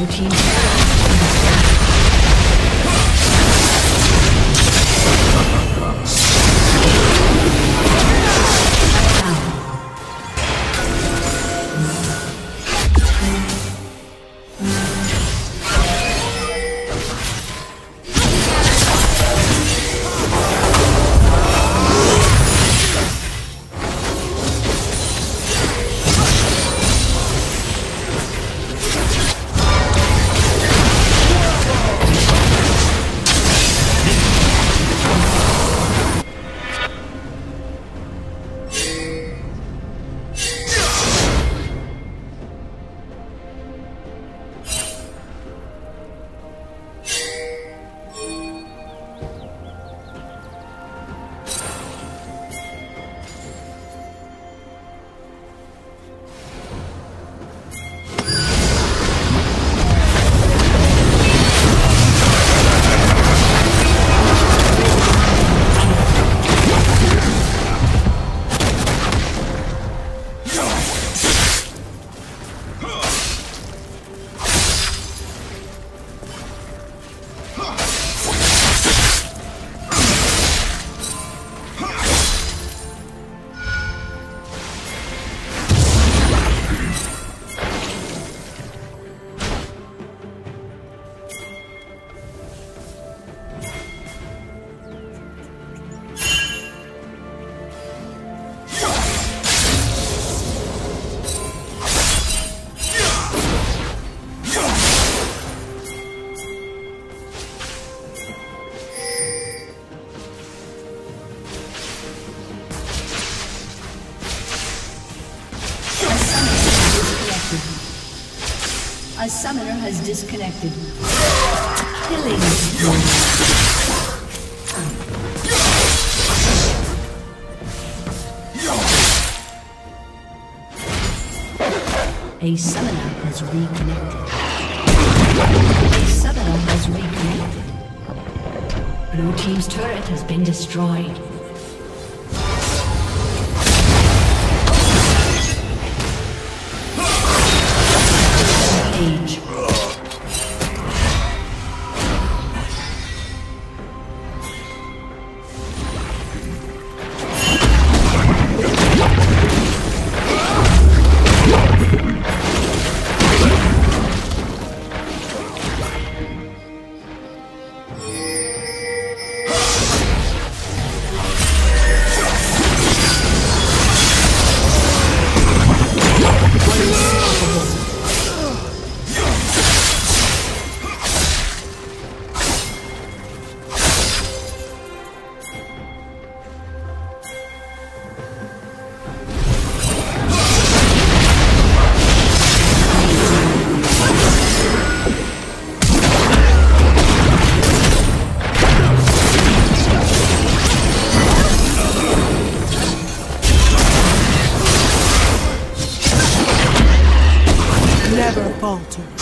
Blue team has disconnected. Killing A summoner has reconnected. A summoner has reconnected. Blue Team's turret has been destroyed. 放纵